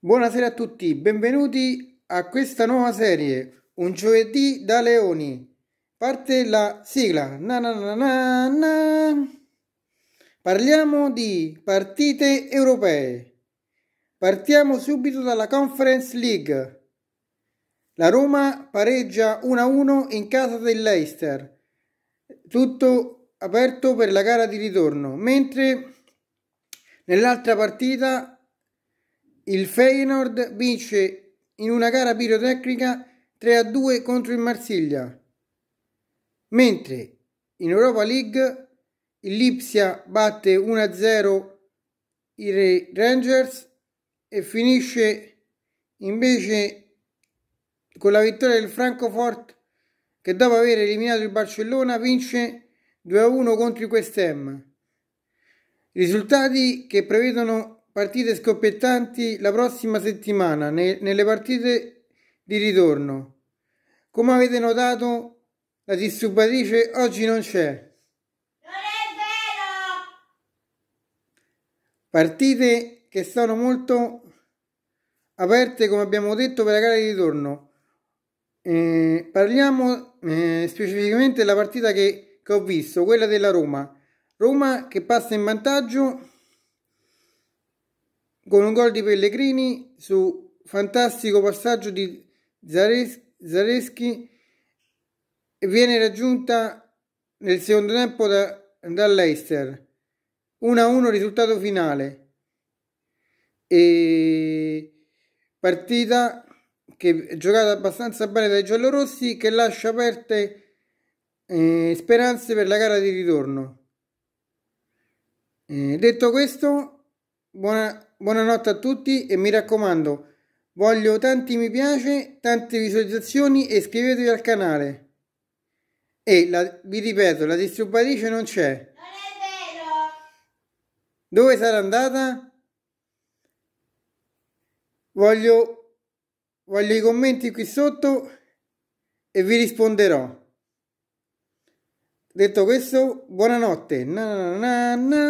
Buonasera a tutti, benvenuti a questa nuova serie, un giovedì da leoni. Parte la sigla. Na na na na na. Parliamo di partite europee. Partiamo subito dalla Conference League. La Roma pareggia 1-1 in casa del Leicester. Tutto aperto per la gara di ritorno, mentre nell'altra partita il Feyenoord vince in una gara pirotecnica 3-2 contro il Marsiglia, mentre in Europa League il Lipsia batte 1-0 i Rangers e finisce invece con la vittoria del Francoforte che dopo aver eliminato il Barcellona vince 2-1 contro i West Ham. Risultati che prevedono partite scoppiettanti la prossima settimana ne, nelle partite di ritorno. Come avete notato, la disturbatrice oggi non c'è. Non è vero! Partite che sono molto aperte, come abbiamo detto, per la gara di ritorno. Eh, parliamo eh, specificamente della partita che, che ho visto, quella della Roma. Roma che passa in vantaggio con un gol di Pellegrini su fantastico passaggio di Zareschi viene raggiunta nel secondo tempo da, dall'Eister. 1-1 risultato finale. E partita che è giocata abbastanza bene dai giallorossi che lascia aperte eh, speranze per la gara di ritorno. Eh, detto questo buona buonanotte a tutti e mi raccomando, voglio tanti mi piace, tante visualizzazioni e iscrivetevi al canale. E la, vi ripeto, la disturbatrice non c'è. Non è vero! Dove sarà andata? Voglio, voglio i commenti qui sotto e vi risponderò. Detto questo, buonanotte. Na na na na.